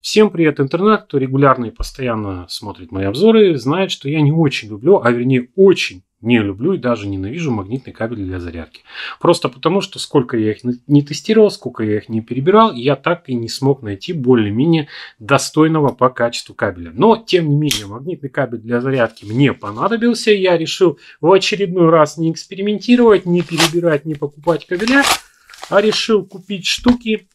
Всем привет, интернет! Кто регулярно и постоянно смотрит мои обзоры, знает, что я не очень люблю, а вернее очень не люблю и даже ненавижу магнитный кабель для зарядки. Просто потому, что сколько я их не тестировал, сколько я их не перебирал, я так и не смог найти более-менее достойного по качеству кабеля. Но, тем не менее, магнитный кабель для зарядки мне понадобился. Я решил в очередной раз не экспериментировать, не перебирать, не покупать кабеля, а решил купить штуки,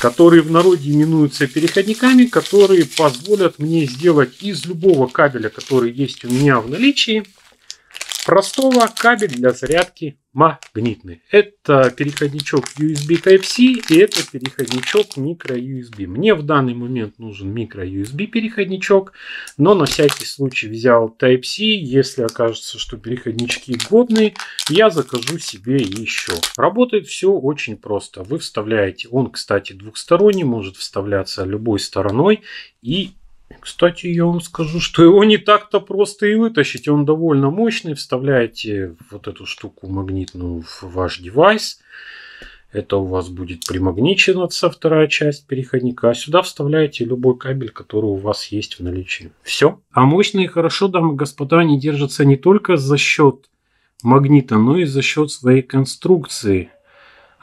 которые в народе именуются переходниками, которые позволят мне сделать из любого кабеля, который есть у меня в наличии, простого кабель для зарядки магнитный. Это переходничок USB Type-C и это переходничок micro-USB. Мне в данный момент нужен micro-USB переходничок, но на всякий случай взял Type-C. Если окажется, что переходнички годные, я закажу себе еще. Работает все очень просто. Вы вставляете, он, кстати, двухсторонний, может вставляться любой стороной и кстати, я вам скажу, что его не так-то просто и вытащить. Он довольно мощный. Вставляете вот эту штуку магнитную в ваш девайс. Это у вас будет примагничена вторая часть переходника. Сюда вставляете любой кабель, который у вас есть в наличии. Все. А мощные хорошо, дамы и господа, они держатся не только за счет магнита, но и за счет своей конструкции.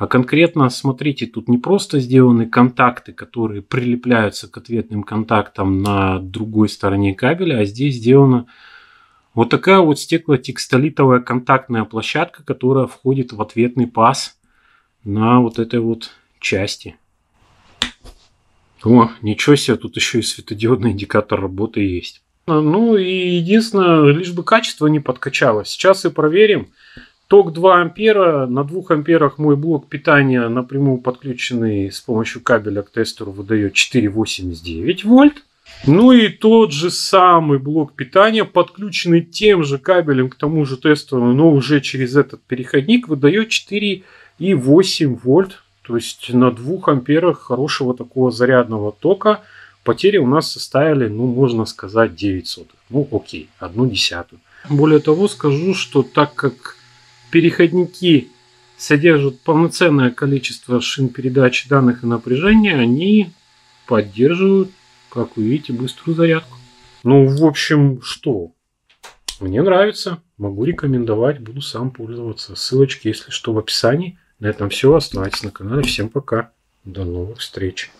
А конкретно, смотрите, тут не просто сделаны контакты, которые прилепляются к ответным контактам на другой стороне кабеля, а здесь сделана вот такая вот стеклотекстолитовая контактная площадка, которая входит в ответный паз на вот этой вот части. О, ничего себе, тут еще и светодиодный индикатор работы есть. Ну и единственное, лишь бы качество не подкачалось. Сейчас и проверим. Ток 2 ампера. На 2 амперах мой блок питания напрямую подключенный с помощью кабеля к тестеру выдает 4,89 вольт. Ну и тот же самый блок питания, подключенный тем же кабелем к тому же тестеру, но уже через этот переходник, выдает 4,8 вольт. То есть на 2 амперах хорошего такого зарядного тока потери у нас составили, ну можно сказать, 9 сотых. Ну окей, одну десятую. Более того, скажу, что так как переходники содержат полноценное количество шин передачи данных и напряжения, они поддерживают, как вы видите, быструю зарядку. Ну, в общем, что? Мне нравится, могу рекомендовать, буду сам пользоваться. Ссылочки, если что, в описании. На этом все. Оставайтесь на канале. Всем пока. До новых встреч.